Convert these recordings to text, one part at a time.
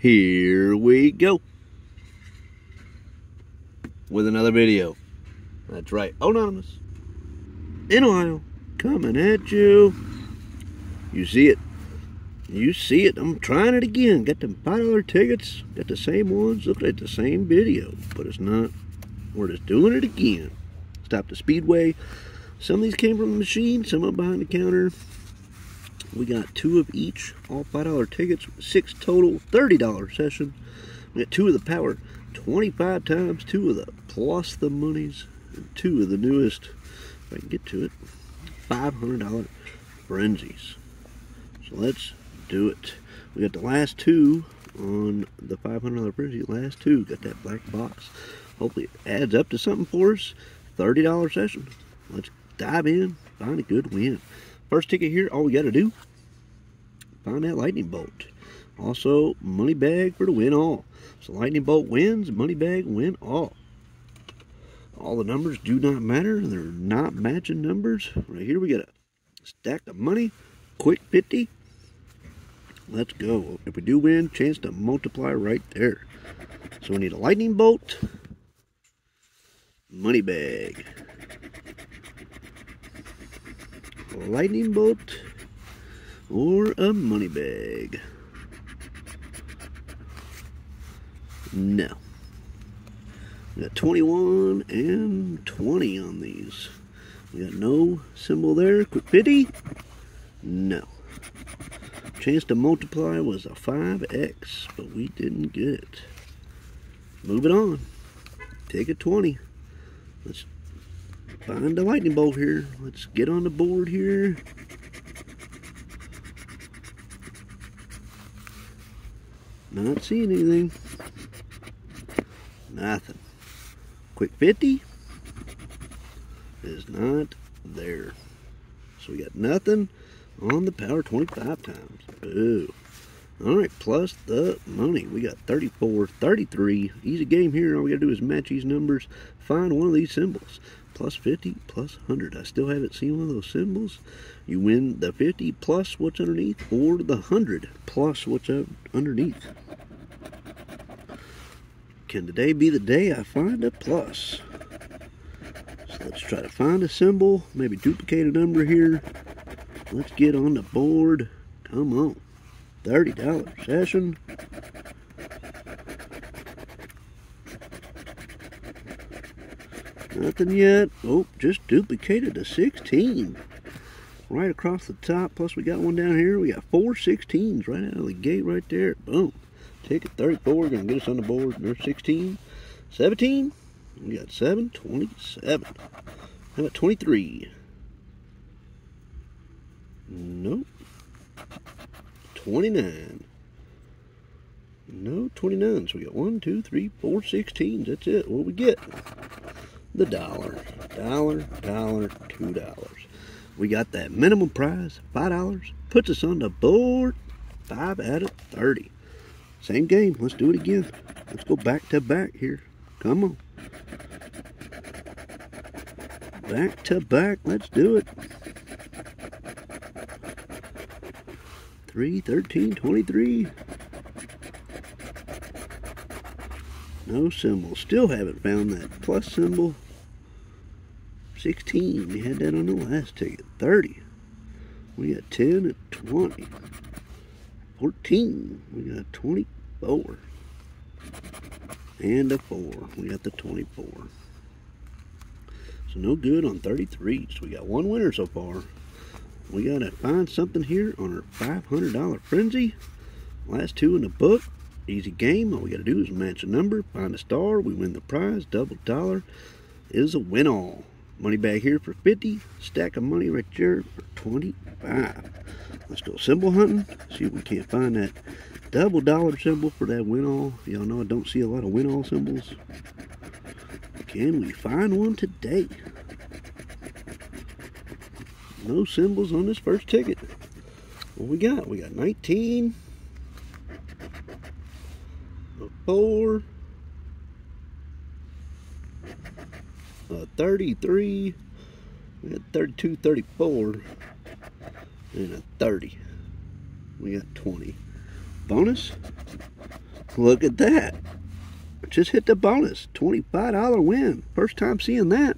Here we go. With another video. That's right, Ononymous. In Ohio, coming at you. You see it. You see it. I'm trying it again. Got them $5 tickets. Got the same ones. Look at the same video. But it's not. We're just doing it again. Stop the Speedway. Some of these came from the machine. Some them behind the counter. We got two of each, all $5 tickets, six total, $30 session. We got two of the power, 25 times, two of the plus the monies, and two of the newest, if I can get to it, $500 frenzies. So let's do it. We got the last two on the $500 frenzy, last two, got that black box. Hopefully it adds up to something for us. $30 session. Let's dive in, find a good win. First ticket here, all we got to do, find that lightning bolt. Also, money bag for the win all. So lightning bolt wins, money bag win all. All the numbers do not matter. They're not matching numbers. Right here we got a stack of money, quick 50. Let's go. If we do win, chance to multiply right there. So we need a lightning bolt, money bag, lightning bolt, or a money bag. No. We got 21 and 20 on these. We got no symbol there. Quick 50? No. Chance to multiply was a 5x, but we didn't get Move it. Moving on. Take a 20. Let's find a lightning bolt here. Let's get on the board here. Not seeing anything. Nothing. Quick 50 is not there. So we got nothing on the power 25 times. Boo. All right, plus the money. We got 34, 33. Easy game here. All we got to do is match these numbers, find one of these symbols. Plus 50, plus 100. I still haven't seen one of those symbols. You win the 50 plus what's underneath, or the 100 plus what's underneath. Can today be the day I find a plus? So let's try to find a symbol, maybe duplicate a number here. Let's get on the board. Come on. $30 session. Nothing yet. Oh, just duplicated a 16. Right across the top. Plus we got one down here. We got four 16s right out of the gate right there. Boom. Ticket 34. Gonna get us on the board. There's 16. 17. We got 7. 27. How about 23? Nope. 29. No 29. So we got one, two, three, four, 16s. That's it. What we get? The dollar. Dollar, dollar, two dollars. We got that minimum prize, five dollars. Puts us on the board. Five out of 30. Same game. Let's do it again. Let's go back to back here. Come on. Back to back. Let's do it. 3, 13, 23. No symbol. Still haven't found that plus symbol. 16. We had that on the last ticket. 30. We got 10 and 20. 14. We got 24. And a 4. We got the 24. So no good on 33. So we got one winner so far. We got to find something here on our $500 frenzy. Last two in the book. Easy game. All we got to do is match a number, find a star. We win the prize. Double dollar is a win all. Money bag here for 50. Stack of money right there for 25. Let's go symbol hunting. See if we can't find that double dollar symbol for that win all. Y'all know I don't see a lot of win all symbols. Can we find one today? No symbols on this first ticket. What we got? We got 19. A 4. A 33. We got 32, 34. And a 30. We got 20. Bonus. Look at that. Just hit the bonus. $25 win. First time seeing that.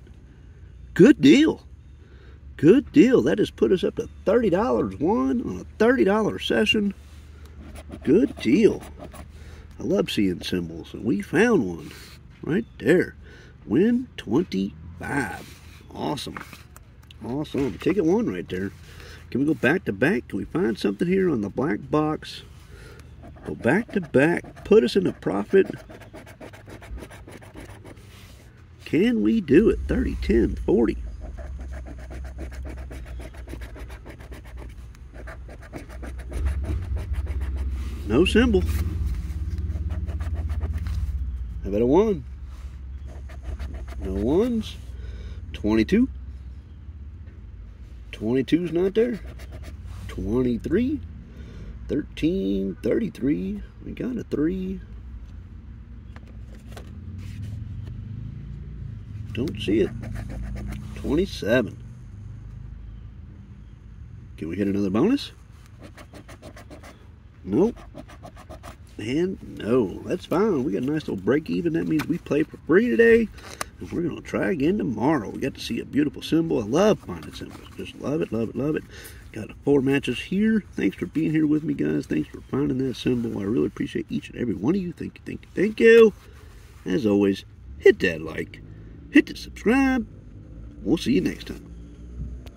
Good deal. Good deal. That has put us up to $30 won on a $30 session. Good deal. I love seeing symbols, and we found one right there. Win 25. Awesome. Awesome. Ticket one right there. Can we go back to back? Can we find something here on the black box? Go back to back. Put us in a profit. Can we do it? 30, 10, 40. No symbol. How about a one? No ones. 22. 22's not there. 23. 13. 33. We got a 3. Don't see it. 27. Can we hit another bonus? Nope. And no, that's fine. We got a nice little break even. That means we play for free today. And we're going to try again tomorrow. We got to see a beautiful symbol. I love finding symbols. Just love it, love it, love it. Got four matches here. Thanks for being here with me, guys. Thanks for finding that symbol. I really appreciate each and every one of you. Thank you, thank you, thank you. As always, hit that like, hit the subscribe. We'll see you next time.